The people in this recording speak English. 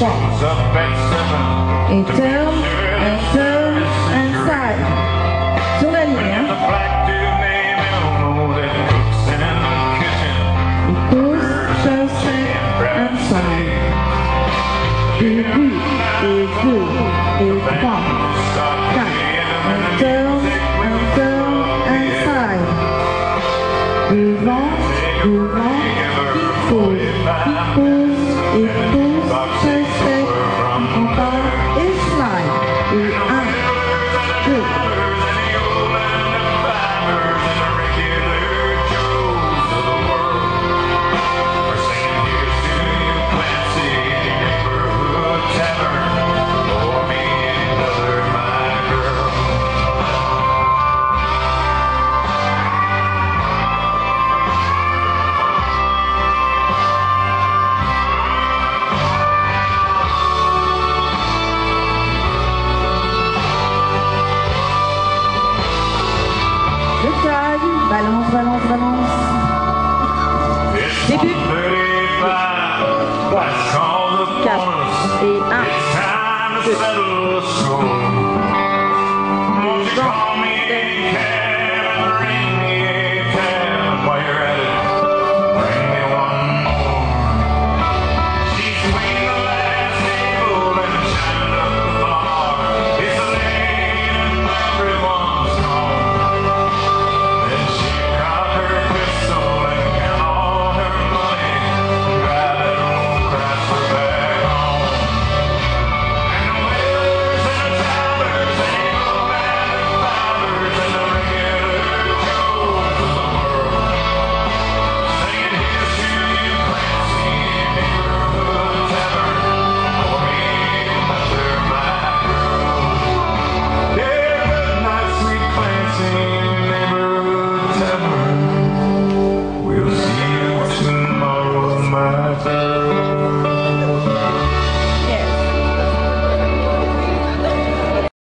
seven. Et turn, and turn, and side. Sur la ligne, hein. Et pousse, turn, and side. Et une, et deux, et trois, quatre. And turn, and turn, and side. Devant, devant, il faut, il pousse, et pousse, pas, Balance, balance, balance. Début. 4 et